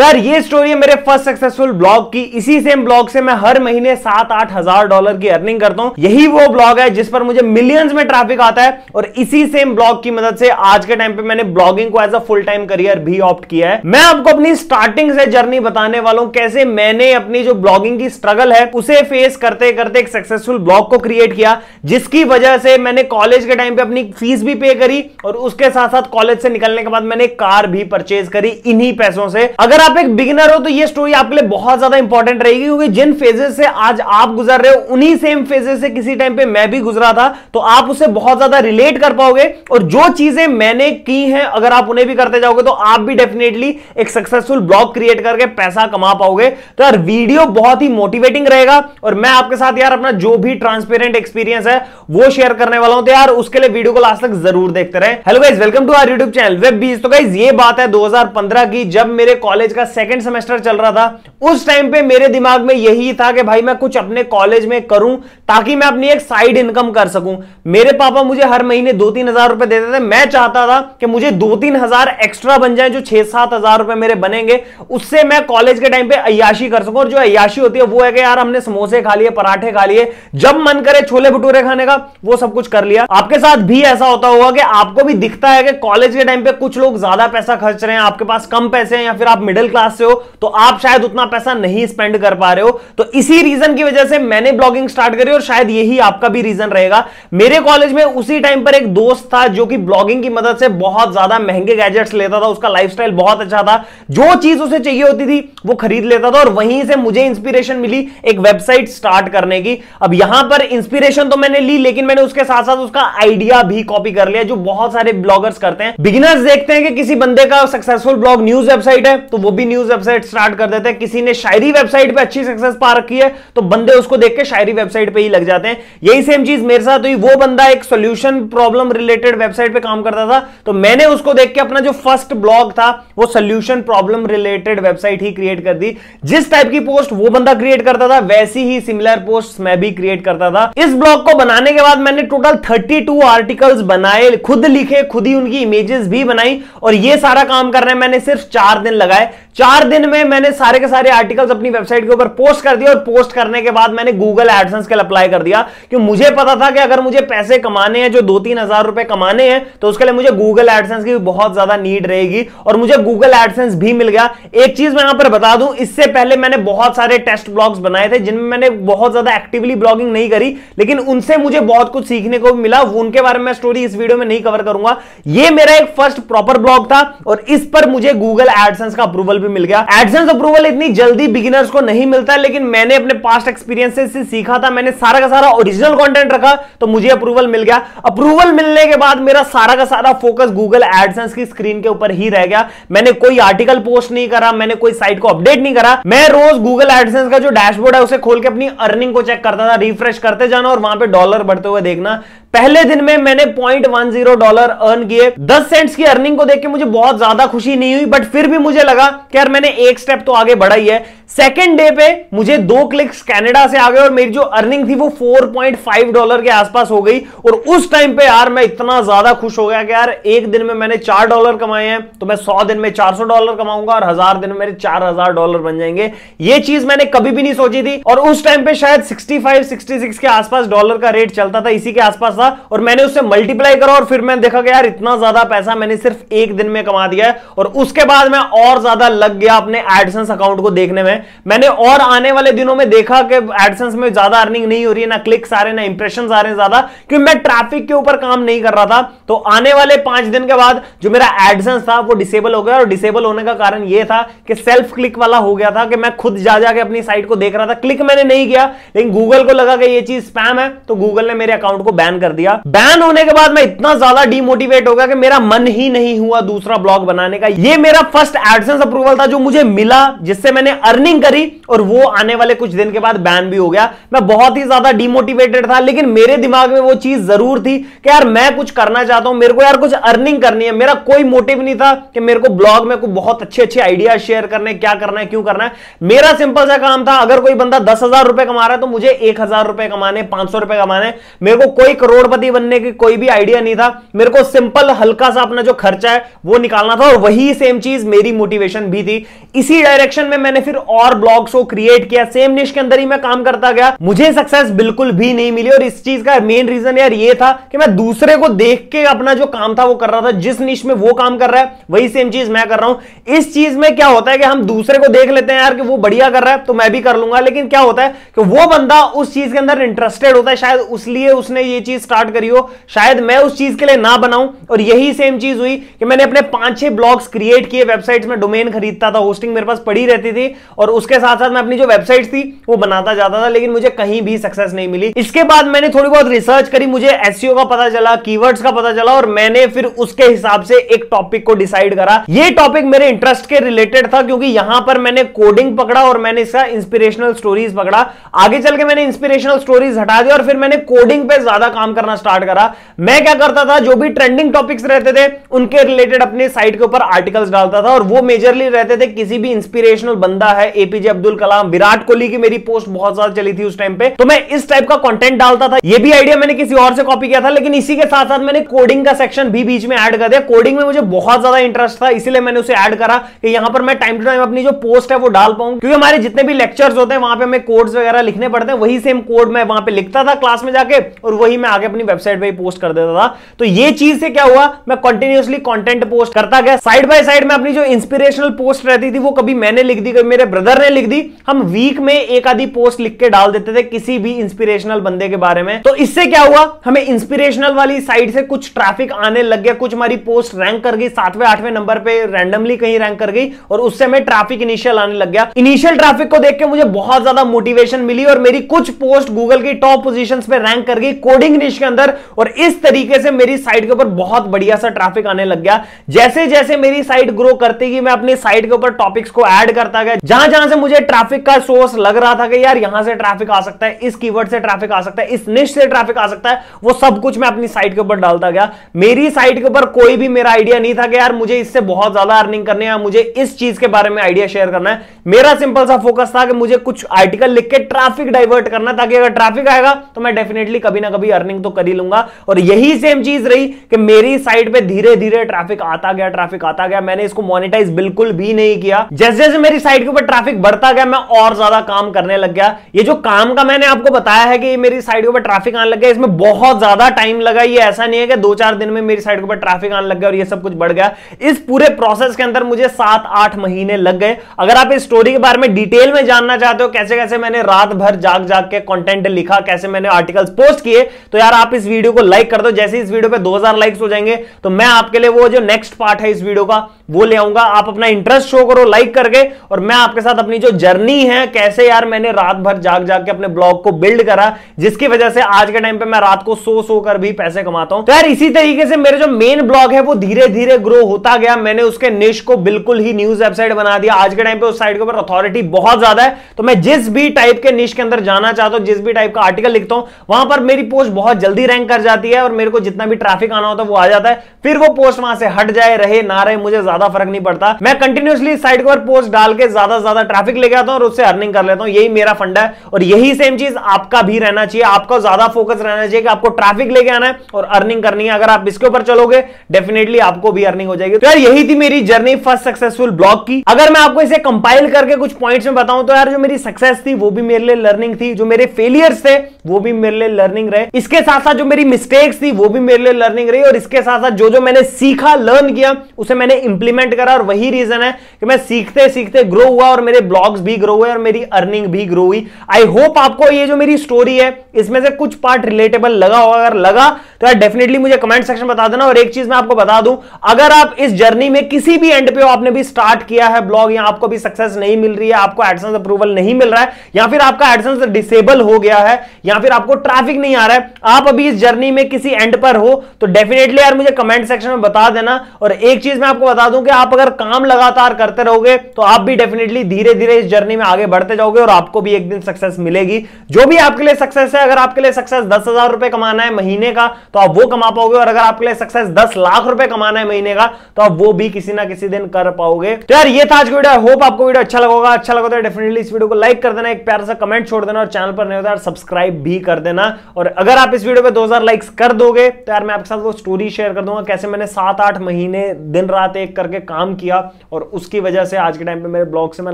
तो यार, ये स्टोरी है मेरे फ़र्स्ट सक्सेसफुल ब्लॉग की। इसी सेम ब्लॉग से मैं हर महीने सात आठ हज़ार डॉलर की अर्निंग करता हूँ। यही वो ब्लॉग है जिस पर मुझे मिलियंस में ट्रैफ़िक आता है और इसी सेम ब्लॉग की मदद से आज के टाइम पे मैंने ब्लॉगिंग को as a full time career भी ऑप्ट किया है। मैं आपको अपनी स्टार्टिंग से जर्नी बताने वाला हूँ, कैसे मैंने अपनी जो ब्लॉगिंग की स्ट्रगल है, उसे फेस करते करते एक सक्सेसफुल ब्लॉग को क्रिएट किया, जिसकी वजह से मैंने कॉलेज के टाइम पे अपनी फ़ीस भी पे करी और उसके साथ साथ कॉलेज से निकलने के बाद मैंने कार भी परचेज करी इन्हीं पैसों से। अगर एक बिगिनर हो तो ये स्टोरी आपके लिए बहुत ज़्यादा इंपॉर्टेंट रहेगी, क्योंकि जिन फेजेस से आज आप गुजर रहे हो, उन्हीं सेम फेजेस से किसी टाइम पे मैं भी गुजरा था तो आप उसे बहुत ज़्यादा रिलेट कर पाओगे, और जो चीज़ें मैंने की हैं, अगर आप उन्हें भी करते जाओगे तो आप भी डेफिनेटली एक सक्सेसफुल ब्लॉग क्रिएट करके पैसा कमा पाओगे। तो यार वीडियो बहुत ही मोटिवेटिंग रहेगा, और मैं आपके साथ यार अपना जो भी ट्रांसपेरेंट एक्सपीरियंस है, वो शेयर करने वाला हूँ। तो यार, उसके लिए वीडियो को लास्ट तक ज़रूर देखते रहे। Hello guys welcome to our YouTube channel web bees तो गाइज़ ये बात है 2015 की, जब मेरे कॉलेज सेकंड सेमेस्टर चल रहा था, उस टाइम पे मेरे दिमाग में यही था कि भाई मैं कुछ अपने कॉलेज में करूँ ताकि मैं अपनी एक साइड इनकम कर सकूँ। मेरे पापा मुझे हर महीने दो तीन हज़ार रुपए देते थे। मैं चाहता था कि मुझे दो तीन हज़ार एक्स्ट्रा बन जाए, जो छह सात हज़ार रुपए मेरे बनेंगे। उससे मैं कॉलेज के टाइम पे अयाशी कर सकूँ। और जो अयाशी होती है, वो है कि यार हमने समोसे खा लिए, पराठे खा लिए। जब मन करे छोले भटूरे खाने का, वो सब कुछ कर लिया। आपके साथ भी ऐसा होता होगा कि आपको भी दिखता है कि कॉलेज के टाइम पे कुछ लोग ज़्यादा पैसा खर्च रहे हैं, आपके पास कम पैसे हैं या फिर आप मिडिल क्लास से हो तो आप शायद उतना पैसा नहीं स्पेंड कर पा रहे हो। तो इसी रीजन की वजह से मैंने ब्लॉगिंग स्टार्ट करी और शायद यही आपका भी रीजन रहेगा। मेरे कॉलेज में उसी टाइम पर एक दोस्त था जो कि ब्लॉगिंग की मदद से बहुत ज़्यादा महँगे गैजेट्स लेता था, उसका लाइफस्टाइल बहुत अच्छा था। जो चीज़ उसे चाहिए होती थी, वो खरीद लेता था और वहीं से मुझे इंस्पिरेशन मिली एक वेबसाइट स्टार्ट करने की। अब यहाँ पर इंस्पिरेशन तो मैंने ली, लेकिन मैंने उसके साथ साथ उसका आइडिया भी कॉपी कर लिया, जो बहुत सारे ब्लॉगर्स करते हैं। बिगिनर्स देखते हैं कि किसी बंदे का सक्सेसफुल ब्लॉग न्यूज़ वेबसाइट है तो वो भी न्यूज़ वेबसाइट स्टार्ट कर देते हैं। किसी ने शायरी वेबसाइट पे अच्छी सक्सेस पा रखी है तो बंदे उसको देख के शायरी वेबसाइट पे ही लग जाते हैं। यही सेम चीज़ मेरे साथ हुई। वो बंदा एक सोल्यूशन प्रॉब्लम रिलेटेड वेबसाइट पे काम करता था तो मैंने उसको देख के अपना जो फ़र्स्ट ब्लॉग था, वो सोल्यूशन प्रॉब्लम रिलेटेड वेबसाइट ही क्रिएट कर दी। जिस टाइप की पोस्ट वो बंदा क्रिएट करता था, वैसी ही सिमिलर पोस्ट मैं भी क्रिएट करता था। इस ब्लॉग को बनाने के बाद मैंने टोटल 32 आर्टिकल्स बनाए, खुद लिखे, खुद ही उनकी इमेजेस भी बनाई, और ये सारा काम करने मैंने सिर्फ़ चार दिन लगाए। चार दिन में मैंने सारे के सारे आर्टिकल्स अपनी वेबसाइट के ऊपर पोस्ट कर दिया और पोस्ट करने के बाद मैंने गूगल एडसेंस के लिए अप्लाई कर दिया। क्योंकि मुझे पता था कि अगर मुझे पैसे कमाने हैं, जो दो तीन हज़ार रुपए कमाने हैं तो उसके लिए मुझे गूगल एडसेंस की बहुत ज़्यादा नीड रहेगी और मुझे गूगल एडसेंस भी मिल गया। एक चीज़ मैं यहाँ पर बता दूँ, इससे पहले मैंने बहुत सारे टेस्ट ब्लॉग्स बनाए थे, जिनमें मैंने बहुत ज़्यादा एक्टिवली ब्लॉगिंग नहीं करी, लेकिन उनसे मुझे बहुत कुछ सीखने को मिला। उनके बारे में स्टोरी इस वीडियो में नहीं कवर करूँगा। ये मेरा एक फ़र्स्ट प्रॉपर ब्लॉग था और इस पर मुझे गूगल एडसेंस का अप्रूवल भी मिल गया। एडसेंस अप्रूवल इतनी जल्दी बिगिनर्स को नहीं मिलता है लेकिन मैंने अपने पास्ट एक्सपीरियंस से सीखा था, मैंने सारा का सारा ओरिजिनल कंटेंट रखा तो मुझे अप्रूवल मिल गया। अप्रूवल मिलने के बाद मेरा सारा का सारा फोकस गूगल एडसेंस की स्क्रीन के ऊपर ही रह गया। मैंने कोई आर्टिकल पोस्ट नहीं करा, मैंने कोई साइट को अपडेट नहीं करा। मैं रोज गूगल एडसेंस का जो डैशबोर्ड है, उसे खोल के अपनी अर्निंग को चेक करता था रिफ्रेश करते जाना और वहाँ पे डॉलर बढ़ते हुए देखना। पहले दिन में मैंने point one zero dollar earn किए। दस सेंट्स की अर्निंग को देख के मुझे बहुत ज़्यादा खुशी नहीं हुई बट फिर भी मुझे लगा कि यार मैंने एक स्टेप तो आगे बढ़ाई है। सेकेंड डे पे मुझे दो क्लिक्स कनाडा से आ गए और मेरी जो अर्निंग थी वो 4.5 डॉलर के आसपास हो गई। और उस टाइम पे यार मैं इतना ज़्यादा खुश हो गया कि यार एक दिन में मैंने चार डॉलर कमाए हैं तो मैं सौ दिन में 400 डॉलर कमाऊँगा और हज़ार दिन में मेरे चार हज़ार डॉलर बन जाएँगे। ये चीज़ मैंने कभी भी नहीं सोची थी। और उस टाइम पे शायद 65 66 के आसपास डॉलर का रेट चलता था, इसी के आसपास था और मैंने उससे मल्टीप्लाई करा और फिर मैंने देखा कि यार इतना ज़्यादा पैसा मैंने सिर्फ़ एक दिन में कमा दिया है और उसके बाद मैं और ज़्यादा लग गया अपने एडसेंस अकाउंट को देखने में। मैंने और आने वाले दिनों में देखा कि एडसेंस में ज़्यादा अर्निंग नहीं हो रही है, ना क्लिक्स आ रहे, ना इंप्रेशन आ रहे हैं ज़्यादा, क्योंकि मैं ट्रैफ़िक के ऊपर काम नहीं कर रहा था। तो आने वाले पाँच दिन के बाद जो मेरा एडसेंस था, वो डिसेबल हो गया और डिसेबल होने का कारण यह था कि सेल्फ क्लिक वाला हो गया था कि मैं खुद जा, जाके अपनी साइट को देख रहा था। क्लिक मैंने नहीं किया, लेकिन गूगल को लगा कि ये चीज़ स्पैम है तो गूगल ने मेरे अकाउंट को बैन कर दिया। बैन होने के बाद मैं इतना ज़्यादा डिमोटिवेट हो गया कि मेरा मन ही नहीं हुआ दूसरा ब्लॉग बनाने का। ये मेरा फ़र्स्ट एडसेंस अप्रूवल था जो मुझे मिला, जिससे मैंने अर्निंग करी और वो आने वाले कुछ दिन के बाद बैन भी हो गया। मैं बहुत ही ज़्यादा डिमोटिवेटेड था, लेकिन मेरे दिमाग में वो चीज़ ज़रूर थी कि यार मैं कुछ करना चाहता हूँ, मेरे को यार कुछ अर्निंग करनी है। मेरा कोई मोटिव नहीं था कि मेरे को ब्लॉग में कोई बहुत अच्छे अच्छे आइडिया शेयर करने क्या करना है, क्यों करना है। मेरा सिंपल सा काम था, अगर कोई बंदा दस हज़ार रुपए कमा रहा है तो मुझे एक हज़ार रुपए कमाने पाँच सौ रुपए कमाने मेरे को कोई करोड़पति बनने की कोई भी आइडिया नहीं था। मेरे को सिंपल हल्का सा अपना जो खर्चा है, वो निकालना था और वही सेम चीज़ मेरी मोटिवेशन भी थी। इसी डायरेक्शन में मैंने फिर और ब्लॉग्स को क्रिएट किया। सेम निश के अंदर ही मैं काम करता गया। मुझे सक्सेस बिल्कुल भी नहीं मिली और इस चीज़ का मेन रीजन यार ये था कि मैं दूसरे को देख के अपना जो काम था वो कर रहा था। जिस निश में वो काम कर रहा है, वही सेम चीज़ मैं कर रहा हूँ। इस चीज़ में क्या होता है कि हम दूसरे को देख लेते हैं यार कि वो बढ़िया कर रहा है तो मैं भी कर लूँगा। लेकिन क्या होता है कि वो बंदा उस चीज़ के अंदर इंटरेस्टेड होता है, शायद उसलिए उसने ये चीज़ स्टार्ट करी हो, शायद मैं उस चीज़ के लिए ना बनाऊँ। और यही सेम चीज़ हुई कि मैंने अपने पाँच छह ब्लॉग्स क्रिएट किए वेबसाइट्स में डोमेन खरीदता था होस्टिंग मेरे पास पड़ी रहती थी, और उसके साथ साथ मैं अपनी जो वेबसाइट थी, वो बनाता जाता था, लेकिन मुझे कहीं भी सक्सेस नहीं मिली। इसके बाद मैंने थोड़ी बहुत रिसर्च करी, मुझे एस का पता चला कीवर्ड्स का पता चला, और मैंने फिर उसके हिसाब से एक टॉपिक को डिसाइड करा। ये टॉपिक मेरे इंटरेस्ट के रिलेटेड था, क्योंकि यहाँ पर मैंने कोडिंग पकड़ा, और मैंने इसका इंस्पिरेशनल स्टोरीज पकड़ा। आगे चल के मैंने इंस्पिरेशनल स्टोरीज हटा दिया और फिर मैंने कोडिंग पे ज़्यादा काम करना स्टार्ट करा। मैं क्या करता था, जो भी ट्रेंडिंग टॉपिक्स रहते थे, उनके रिलेटेड अपने साइट के ऊपर आर्टिकल्स डालता था और वो मेजरली रहते थे, किसी भी इंस्पिरेशनल बंदा है एपीजे अब्दुल कलाम विराट कोहली की मेरी पोस्ट बहुत ज़्यादा चली थी उस टाइम पे। तो मैं इस टाइप का कंटेंट डालता था। ये भी आइडिया मैंने किसी और से कॉपी किया था, लेकिन इसी के साथ साथ मैंने कोडिंग का सेक्शन भी बीच में ऐड कर दिया। कोडिंग में मुझे बहुत ज़्यादा इंटरेस्ट था, इसीलिए मैंने उसे ऐड करा कि यहाँ पर मैं टाइम टू टाइम अपनी जो पोस्ट है, वो डाल पाऊँ। क्योंकि हमारे जितने भी लेक्चर्स होते हैं, वहाँ पे हमें कोड्स वगैरह लिखने पड़ते हैं, वही सेम कोड मैं वहाँ पे लिखता था क्लास में जाके और वही मैं आगे अपनी वेबसाइट पे पोस्ट कर देता था। तो ये चीज़ से क्या हुआ? मैं कंटिन्यूसली कंटेंट पोस्ट करता गया। साइड बाय साइड में अपनी जो इंस्पिरेशनल पोस्ट रहती थी, वो कभी मैंने लिख दी, कभी मेरे ब्रदर ने लिख दी। हम वीक में एक आधी पोस्ट लिख के डाल देते थे किसी भी इंस्पिरेशनल बंदे के बारे में। तो इससे क्या हुआ? हमें इंस्पिरेशनल वाली साइड से कुछ ट्रैफ़िक आने लग गया, कुछ हमारी पोस्ट रैंक कर गई, सातवें, आठवें नंबर पे रैंडमली कहीं रैंक कर गई और उससे हमें ट्रैफ़िक इनिशियल आने लग गया। इनिशियल ट्रैफ़िक को देख के मुझे बहुत ज़्यादा मोटिवेशन मिली और मेरी कुछ पोस्ट गूगल की टॉप पोजिशन पे रैंक कर गई। कोडिंग निश के अंदर और इस तरीके से मेरी साइट के ऊपर बहुत बढ़िया सा ट्रैफ़िक आने लग गया। जैसे जैसे मेरी साइट ग्रो करती गई, मैं अपनी साइट के ऊपर टॉपिक्स को ऐड करता गया। जहाँ जहाँ से मुझे ट्रैफ़िक का सोर्स लग रहा था कि यार यहाँ से ट्रैफ़िक आ सकता है, इस कीवर्ड से ट्रैफ़िक आ सकता है, इस निश से ट्रैफ़िक आ सकता है, वो सब कुछ मैं अपनी साइट के ऊपर डालता गया। मेरी साइट के ऊपर कोई भी मेरा आइडिया नहीं था कि यार मुझे इससे बहुत ज़्यादा अर्निंग करनी है मुझे इस चीज़ के बारे में आइडिया शेयर करना है। मेरा सिंपल सा फोकस था कि मुझे कुछ आर्टिकल लिख के ट्रैफ़िक डाइवर्ट करना ताकि अगर ट्रैफ़िक आएगा तो मैं डेफिनेटली कभी ना कभी अर्निंग तो कर ही लूँगा। और यही सेम चीज़ रही कि मेरी साइट पे धीरे धीरे ट्रैफ़िक आता गया ट्रैफ़िक आता गया। मैंने इसको मोनिटाइज बिल्कुल भी नहीं किया। जैसे जैसे मेरी साइट के ऊपर ट्रैफ़िक बढ़ता गया, मैं और ज़्यादा काम करने लग गया। ये जो काम का मैंने आपको बताया है कि मेरी साइट के ऊपर ट्रैफ़िक आने लग गया, इसमें बहुत ज़्यादा टाइम लगा। ये ऐसा नहीं है कि दो चार दिन में मेरी साइट के ऊपर ट्रैफ़िक आने लग गया और ये सब कुछ बढ़ गया। इस पूरे प्रोसेस के अंदर मुझे सात आठ महीने लग गए। अगर आप इस स्टोरी के बारे में डिटेल में जानना चाहते हो कैसे कैसे मैंने रात भर जाग जाग के कंटेंट लिखा, कैसे मैंने आर्टिकल्स पोस्ट किए तो यार आप इस वीडियो को लाइक कर दो, जैसे इस वीडियो पे 2000 लाइक्स हो जाएँगे तो मैं आपके लिए वो जो नेक्स्ट पार्ट है इस वीडियो का, वो ले आऊँगा। आप अपना इंटरेस्ट शो करो लाइक करके, और मैं आपके साथ अपनी जो जर्नी है, कैसे यार मैंने रात भर जाग जाग के अपने ब्लॉग को बिल्ड करा, जिसकी वजह से आज के टाइम पे मैं रात को सो सो कर भी पैसे कमाता हूँ। तो यार इसी तरीके से मेरे जो मेन ब्लॉग है, वो धीरे धीरे ग्रो होता गया। मैंने उसके निश को बिल्कुल ही न्यूज़ वेबसाइट बना दिया। आज के टाइम पे उस साइट के ऊपर अथॉरिटी बहुत ज़्यादा है। तो मैं जिस भी टाइप के निश के अंदर जाना चाहता हूँ, जिस भी टाइप का आर्टिकल लिखता हूँ, वहाँ पर मेरी पोस्ट बहुत जल्दी रैंक कर जाती है और मेरे को जितना भी ट्रैफ़िक आना होता है वो आ जाता है। फिर वो पोस्ट वहाँ से हट जाए, रहे, ना रहे, मुझे ज़्यादा फ़र्क नहीं पड़ता। मैं कंटिन्यूसली साइट पर पोस्ट डाल के ज़्यादा ज़्यादा ट्रैफ़िक लेके आता हूँ और उससे अर्निंग कर लेता हूँ। यही मेरा फंडा है और यही सेम चीज़ आपका भी रहना चाहिए। आपका ज़्यादा फोकस रहना चाहिए कि आपको ट्रैफ़िक लेके आना है और अर्निंग करनी है। अगर आप इसके ऊपर चलोगे डेफिनेटली आपको भी अर्निंग हो जाएगी। तो यार, यही थी मेरी जर्नी फ़र्स्ट सक्सेसफुल ब्लॉग की। अगर मैं आपको इसे कंपाइल करके कुछ पॉइंट्स में बताऊँ तो यार, जो मेरी सक्सेस थी, वो भी मेरे लिए लर्निंग थी। जो मेरे फेलियर्स थे, वो भी मेरे लिए लर्निंग रहे। इसके साथ साथ जो मेरी मिस्टेक्स थी, वो भी मेरे लिए लर्निंग रही और इसके साथ साथ जो जो मैंने सीखा लर्न किया, उसे मैंने इंप्लीमेंट करा और वही रीजन है कि मैं सीखते सीखते ग्रो हुआ और मेरे ब्लॉग्स भी ग्रो हुए और मेरी अर्निंग भी ग्रो हुई। आई होप आपको ये जो मेरी स्टोरी है, इसमें से कुछ पार्ट रिलेटेबल लगा होगा अगर लगा तो यार डेफिनेटली मुझे कमेंट सेक्शन बता देना और एक चीज़ मैं आपको बता दूँ, अगर आप इस जर्नी में किसी भी एंड पे आपने भी स्टार्ट किया है ब्लॉग या आपको भी सक्सेस नहीं मिल रही है, आपको एडसेंस अप्रूवल नहीं मिल रहा है, या फिर आपका एडसेंस डिसेबल हो गया है, या फिर आपको ट्रैफ़िक नहीं आ रहा है आप अभी इस जर्नी में किसी एंड पर हो तो डेफिनेटली यार मुझे कमेंट सेक्शन में बता देना। और एक चीज़ मैं आपको बता दूँ कि आप अगर काम लगातार करते रहोगे तो आप भी डेफिनेटली धीरे धीरे इस जर्नी में आगे बढ़ते जाओगे और आपको भी एक दिन सक्सेस मिलेगी। जो भी आपके लिए सक्सेस है, अगर आपके लिए सक्सेस दस रुपए कमाना है महीने का तो आप वो कमा पाओगे। और अगर आपके लिए सक्सेस दस लाख रुपए कमाना है महीने का तो आप वो भी किसी ना किसी दिन कर पाओगे। तो यार, ये था आज का वीडियो होप आपको वीडियो अच्छा लगा अच्छा लगा तो डेफिनेटली इस वीडियो को लाइक कर देना। एक प्यार सा कमेंट छोड़ देना और चैनल पर नहीं होता सब्सक्राइब भी कर देना। और अगर आप इस वीडियो पे 2000 लाइक्स कर दोगे तो यार मैं आपके साथ वो स्टोरी शेयर कर दूँगा, कैसे मैंने सात आठ महीने, दिन रात एक करके काम किया और उसकी वजह से आज के टाइम पे मेरे ब्लॉग से मैं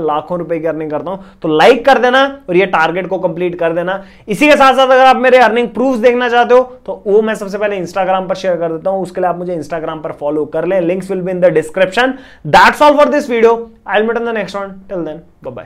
लाखों रुपए की अर्निंग करता हूँ। तो लाइक कर देना और ये टारगेट को कंप्लीट कर देना। इसी के साथ साथ अगर आप मेरे अर्निंग प्रूफ देखना चाहते हो तो वो मैं सबसे पहले इंस्टाग्राम पर शेयर कर देता हूँ। उसके लिए आप मुझे इंस्टाग्राम पर फॉलो कर ले। Links will be in the description that's all for this video I will meet in the next one till then bye